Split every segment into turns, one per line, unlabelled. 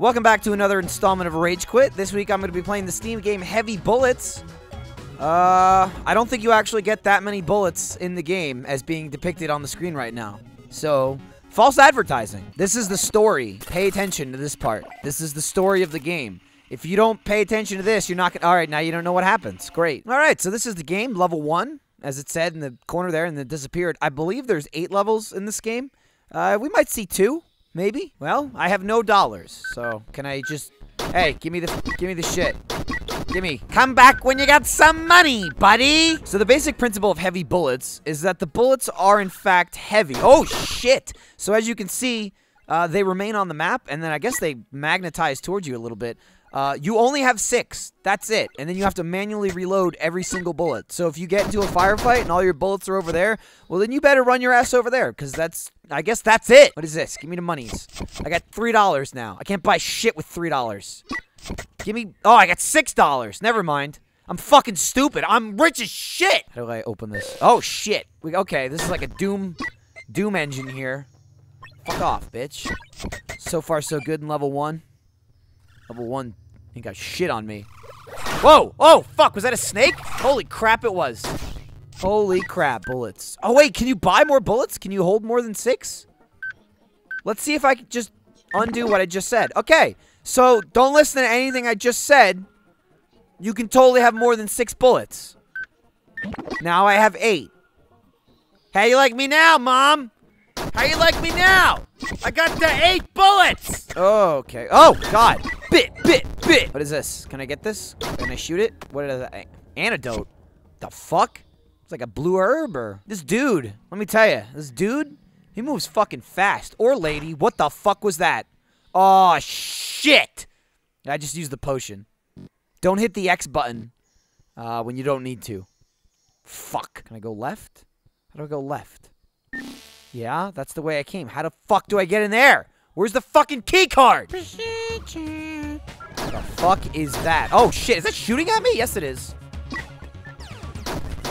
Welcome back to another installment of Rage Quit. This week I'm going to be playing the Steam game Heavy Bullets. Uh, I don't think you actually get that many bullets in the game as being depicted on the screen right now. So, false advertising. This is the story. Pay attention to this part. This is the story of the game. If you don't pay attention to this, you're not going to... Alright, now you don't know what happens. Great. Alright, so this is the game, level 1, as it said in the corner there, and then disappeared. I believe there's 8 levels in this game. Uh, we might see 2. Maybe? Well, I have no dollars, so can I just... Hey, give me the give me the shit. Give me. Come back when you got some money, buddy! So the basic principle of heavy bullets is that the bullets are in fact heavy. Oh, shit! So as you can see, uh, they remain on the map, and then I guess they magnetize towards you a little bit. Uh, you only have six. That's it. And then you have to manually reload every single bullet. So if you get into a firefight and all your bullets are over there, well, then you better run your ass over there because that's, I guess that's it. What is this? Give me the monies. I got $3 now. I can't buy shit with $3. Give me, oh, I got $6. Never mind. I'm fucking stupid. I'm rich as shit. How do I open this? Oh, shit. We, okay, this is like a Doom, Doom engine here. Fuck off, bitch. So far, so good in level one. Level one he got shit on me. Whoa! Oh, fuck! Was that a snake? Holy crap, it was. Holy crap, bullets. Oh, wait, can you buy more bullets? Can you hold more than six? Let's see if I can just undo what I just said. Okay, so don't listen to anything I just said. You can totally have more than six bullets. Now I have eight. How you like me now, Mom? How you like me now? I got the eight bullets! Okay. Oh, God. Bit, bit, bit. What is this? Can I get this? Can I shoot it? What is that? Antidote. The fuck? It's like a blue herb or... This dude, let me tell you. This dude, he moves fucking fast. Or lady, what the fuck was that? Oh, shit. I just used the potion. Don't hit the X button uh, when you don't need to. Fuck. Can I go left? How do I go left? Yeah, that's the way I came. How the fuck do I get in there? Where's the fucking key card? What the fuck is that? Oh shit, is that shooting at me? Yes it is.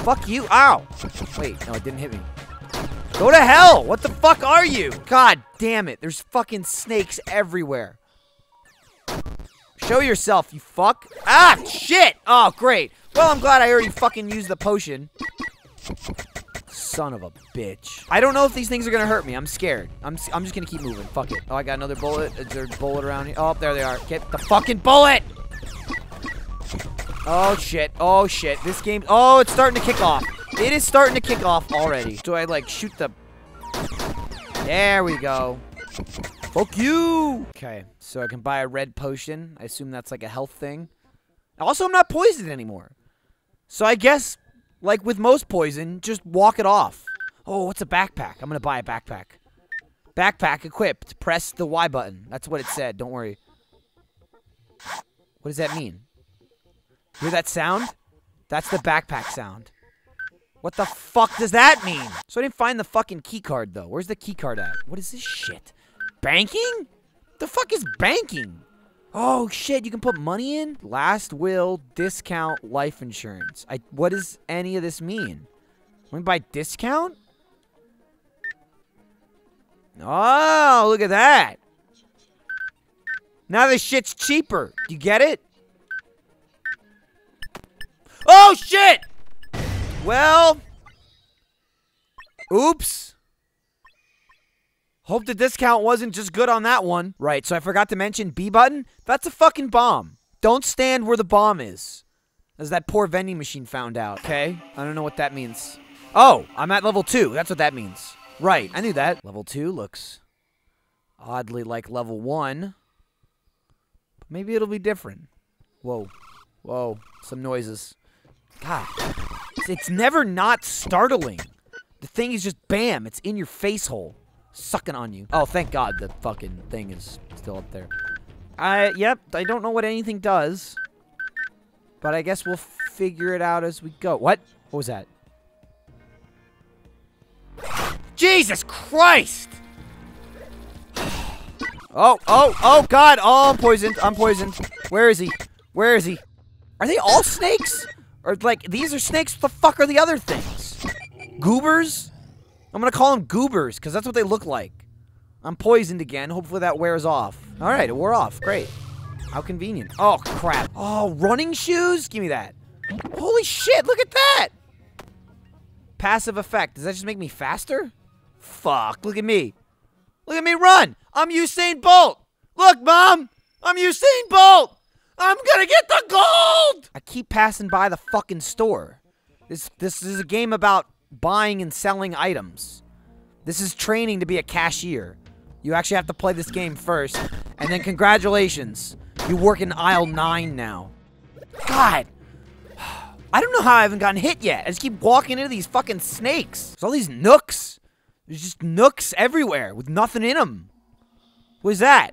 Fuck you. Ow. Wait, no, it didn't hit me. Go to hell! What the fuck are you? God damn it, there's fucking snakes everywhere. Show yourself, you fuck. Ah, shit! Oh, great. Well, I'm glad I already fucking used the potion. Son of a bitch. I don't know if these things are gonna hurt me. I'm scared. I'm, I'm just gonna keep moving. Fuck it. Oh, I got another bullet. Is there a bullet around here? Oh, there they are. Get the fucking bullet! Oh, shit. Oh, shit. This game... Oh, it's starting to kick off. It is starting to kick off already. Do I, like, shoot the... There we go. Fuck you! Okay, so I can buy a red potion. I assume that's, like, a health thing. Also, I'm not poisoned anymore. So I guess like with most poison, just walk it off. Oh, what's a backpack? I'm gonna buy a backpack. Backpack equipped. Press the Y button. That's what it said. Don't worry. What does that mean? Hear that sound? That's the backpack sound. What the fuck does that mean? So I didn't find the fucking key card though. Where's the key card at? What is this shit? Banking? The fuck is banking? Oh shit, you can put money in? Last will, discount, life insurance. I what does any of this mean? Went by discount? Oh, look at that. Now this shit's cheaper. You get it? Oh shit! Well, oops. Hope the discount wasn't just good on that one. Right, so I forgot to mention B button. That's a fucking bomb. Don't stand where the bomb is. As that poor vending machine found out, okay? I don't know what that means. Oh, I'm at level 2. That's what that means. Right, I knew that. Level 2 looks oddly like level 1. But maybe it'll be different. Whoa. Whoa. Some noises. God. It's never not startling. The thing is just bam, it's in your face hole sucking on you. Oh, thank God the fucking thing is still up there. I, yep, I don't know what anything does. But I guess we'll figure it out as we go. What? What was that? Jesus Christ! Oh, oh, oh, God! Oh, I'm poisoned. I'm poisoned. Where is he? Where is he? Are they all snakes? Or like, these are snakes. What the fuck are the other things? Goobers? I'm gonna call them goobers, because that's what they look like. I'm poisoned again. Hopefully that wears off. Alright, it wore off. Great. How convenient. Oh, crap. Oh, running shoes? Give me that. Holy shit, look at that! Passive effect. Does that just make me faster? Fuck, look at me. Look at me run! I'm Usain Bolt! Look, Mom! I'm Usain Bolt! I'm gonna get the gold! I keep passing by the fucking store. This this is a game about buying and selling items. This is training to be a cashier. You actually have to play this game first, and then congratulations. You work in aisle 9 now. God! I don't know how I haven't gotten hit yet. I just keep walking into these fucking snakes. There's all these nooks. There's just nooks everywhere with nothing in them. What is that?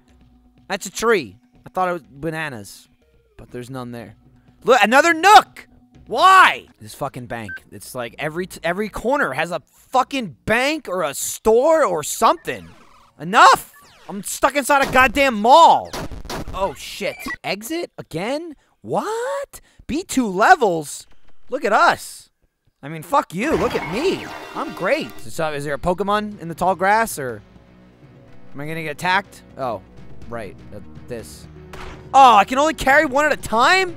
That's a tree. I thought it was bananas, but there's none there. Look, another nook! Why? This fucking bank. It's like every every corner has a fucking bank or a store or something. Enough! I'm stuck inside a goddamn mall. Oh shit. Exit? Again? What? B2 levels? Look at us. I mean, fuck you. Look at me. I'm great. So, is there a Pokemon in the tall grass or am I gonna get attacked? Oh, right. Uh, this. Oh, I can only carry one at a time?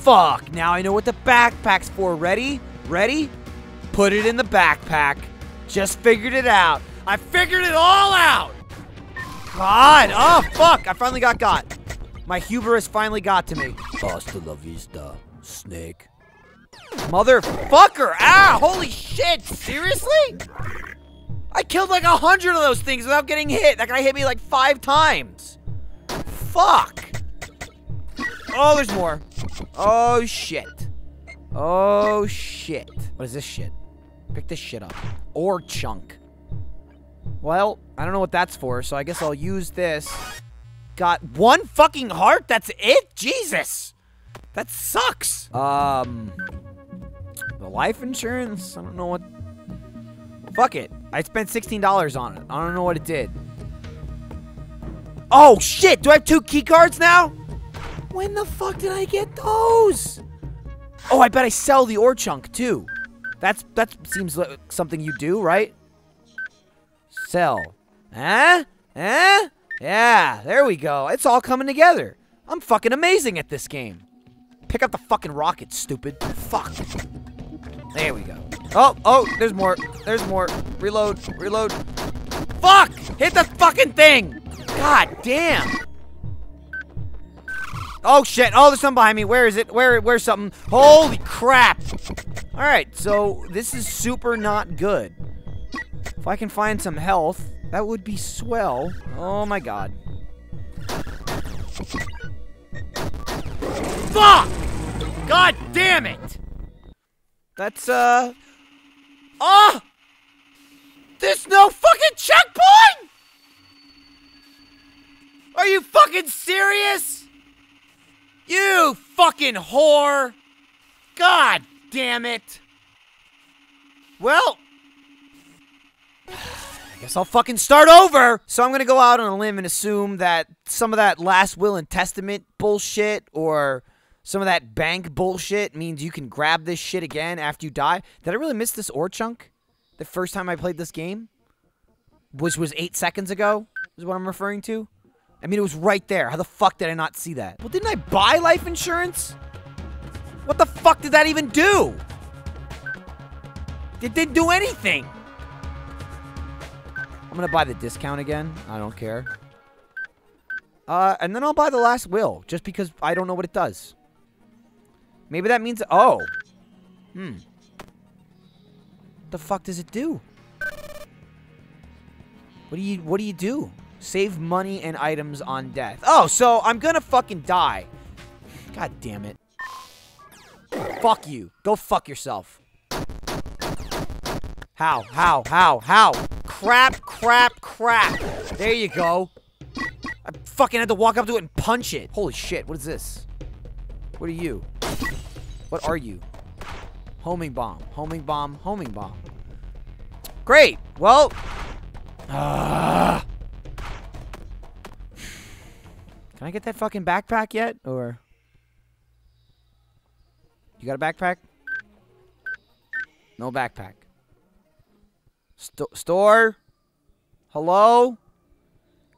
Fuck. Now I know what the backpack's for. Ready? Ready? Put it in the backpack. Just figured it out. I figured it all out! God! Oh, fuck! I finally got got. My hubris finally got to me. Hasta la vista, snake. Motherfucker! Ah! Holy shit! Seriously? I killed like a hundred of those things without getting hit. That guy hit me like five times. Fuck! Oh, there's more. Oh, shit. Oh, shit. What is this shit? Pick this shit up. Ore chunk. Well, I don't know what that's for, so I guess I'll use this. Got one fucking heart? That's it? Jesus! That sucks! Um... The life insurance? I don't know what... Fuck it. I spent $16 on it. I don't know what it did. Oh, shit! Do I have two key cards now? When the fuck did I get those? Oh, I bet I sell the ore chunk, too. That's That seems like something you do, right? Sell. Huh? Huh? Yeah, there we go. It's all coming together. I'm fucking amazing at this game. Pick up the fucking rocket, stupid. Fuck. There we go. Oh, oh, there's more. There's more. Reload, reload. Fuck! Hit the fucking thing! God damn! Oh shit! Oh, there's something behind me. Where is it? Where? Where's something? Holy crap! All right, so this is super not good. If I can find some health, that would be swell. Oh my god. Fuck! God damn it! That's, uh... Oh! There's no fucking checkpoint! Are you fucking serious? You fucking whore! God damn it! Well, I guess I'll fucking start over. So I'm gonna go out on a limb and assume that some of that last will and testament bullshit or some of that bank bullshit means you can grab this shit again after you die. Did I really miss this ore chunk? The first time I played this game? Which was eight seconds ago, is what I'm referring to. I mean, it was right there. How the fuck did I not see that? Well, didn't I buy life insurance? What the fuck did that even do? It didn't do anything. I'm gonna buy the discount again. I don't care. Uh, and then I'll buy the last will, just because I don't know what it does. Maybe that means... Oh. Hmm. What the fuck does it do? What do you What do you do? Save money and items on death. Oh, so I'm gonna fucking die. God damn it. Fuck you. Go fuck yourself. How? How? How? How? Crap, crap, crap. There you go. I fucking had to walk up to it and punch it. Holy shit, what is this? What are you? What are you? Homing bomb. Homing bomb. Homing bomb. Great. Well. Uh, can I get that fucking backpack yet? Or. You got a backpack? No backpack. Sto store? Hello?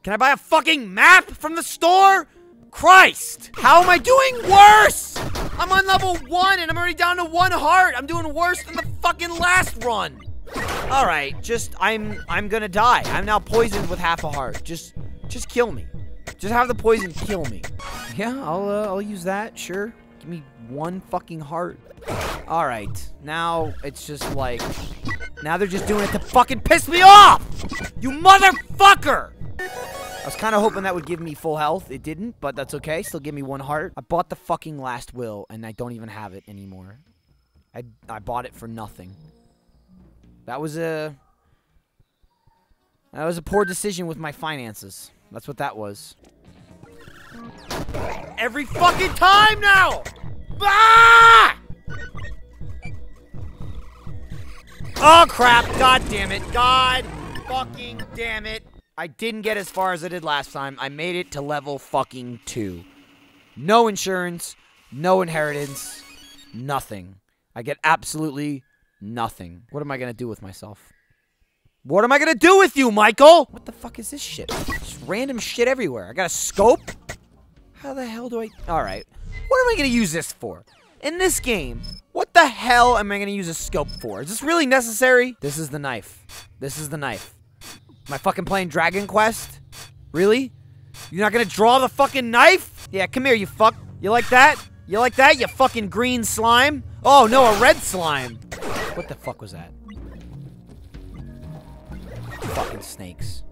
Can I buy a fucking map from the store? Christ! How am I doing worse? I'm on level one and I'm already down to one heart. I'm doing worse than the fucking last run. All right, just I'm I'm gonna die. I'm now poisoned with half a heart. Just just kill me. Just have the poison kill me. Yeah, I'll uh, I'll use that. Sure. Give me one fucking heart. All right. Now it's just like now they're just doing it to fucking piss me off. You motherfucker! I was kind of hoping that would give me full health. It didn't, but that's okay. Still give me one heart. I bought the fucking last will, and I don't even have it anymore. I, I bought it for nothing. That was a... That was a poor decision with my finances. That's what that was. Every fucking time now! Ah! Oh, crap. God damn it. God fucking damn it. I didn't get as far as I did last time. I made it to level fucking two. No insurance, no inheritance, nothing. I get absolutely nothing. What am I gonna do with myself? What am I gonna do with you, Michael? What the fuck is this shit? Just random shit everywhere. I got a scope? How the hell do I... Alright. What am I gonna use this for? In this game, what the hell am I gonna use a scope for? Is this really necessary? This is the knife. This is the knife. Am I fucking playing Dragon Quest? Really? You're not gonna draw the fucking knife? Yeah, come here, you fuck. You like that? You like that, you fucking green slime? Oh, no, a red slime. What the fuck was that? Fucking snakes.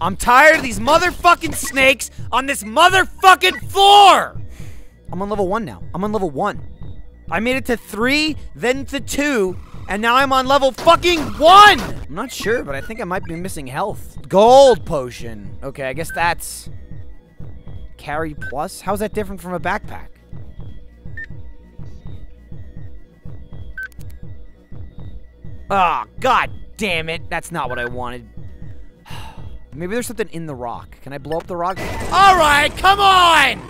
I'm tired of these motherfucking snakes on this motherfucking floor! I'm on level one now. I'm on level one. I made it to three, then to two, and now I'm on level fucking one! I'm not sure, but I think I might be missing health. Gold potion. Okay, I guess that's... Carry plus? How's that different from a backpack? Oh, god damn it. That's not what I wanted. Maybe there's something in the rock. Can I blow up the rock? Alright, come on!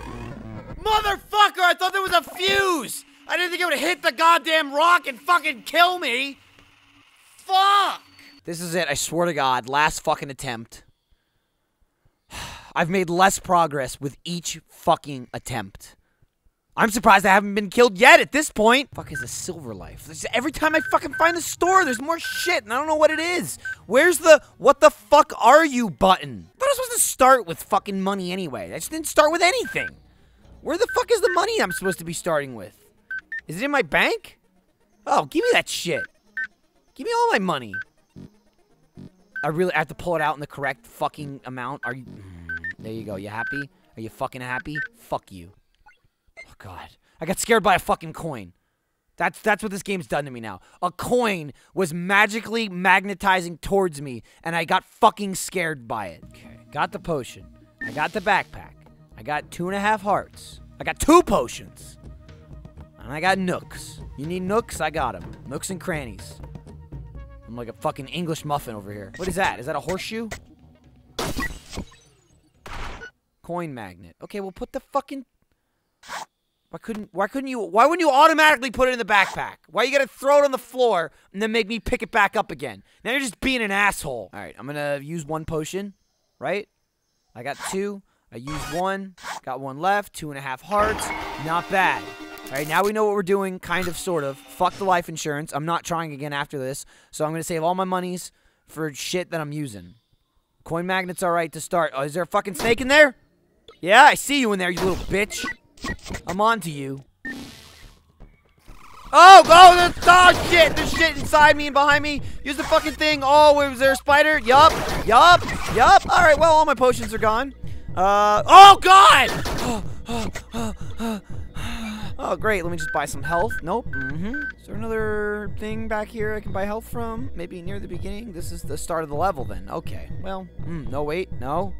Motherfucker, I thought there was a fuse! I didn't think it would hit the goddamn rock and fucking kill me. Fuck! This is it, I swear to God. Last fucking attempt. I've made less progress with each fucking attempt. I'm surprised I haven't been killed yet at this point. Fuck is a silver life? Every time I fucking find a store, there's more shit, and I don't know what it is. Where's the what the fuck are you button? I thought I was supposed to start with fucking money anyway. I just didn't start with anything. Where the fuck is the money I'm supposed to be starting with? Is it in my bank? Oh, give me that shit. Give me all my money. I really I have to pull it out in the correct fucking amount. Are you... Mm, there you go. You happy? Are you fucking happy? Fuck you. God. I got scared by a fucking coin. That's that's what this game's done to me now. A coin was magically magnetizing towards me, and I got fucking scared by it. Okay. Got the potion. I got the backpack. I got two and a half hearts. I got two potions. And I got nooks. You need nooks? I got them. Nooks and crannies. I'm like a fucking English muffin over here. What is that? Is that a horseshoe? Coin magnet. Okay, well put the fucking... Why couldn't why couldn't you why wouldn't you automatically put it in the backpack? Why you gotta throw it on the floor and then make me pick it back up again? Now you're just being an asshole. Alright, I'm gonna use one potion, right? I got two. I used one. Got one left. Two and a half hearts. Not bad. All right, now we know what we're doing, kind of, sort of. Fuck the life insurance. I'm not trying again after this, so I'm to save all my monies for shit that I'm using. Coin magnet's all right to start. Oh, is there a fucking snake in there? Yeah, I see you in there, you little bitch. I'm on to you. Oh, oh, there's, oh, shit. There's shit inside me and behind me. Use the fucking thing. Oh, was there a spider? Yup, yup, yup. All right, well, all my potions are gone. Uh, oh, God! Oh, great. Let me just buy some health. Nope. Mm-hmm. Is there another thing back here I can buy health from? Maybe near the beginning? This is the start of the level then. Okay. Well, mm, no, wait. No.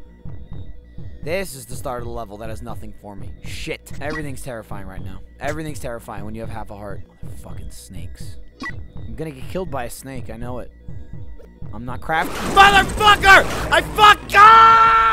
This is the start of the level that has nothing for me. Shit. Everything's terrifying right now. Everything's terrifying when you have half a heart. Fucking snakes. I'm gonna get killed by a snake. I know it. I'm not crap. Motherfucker! I fuck- ah!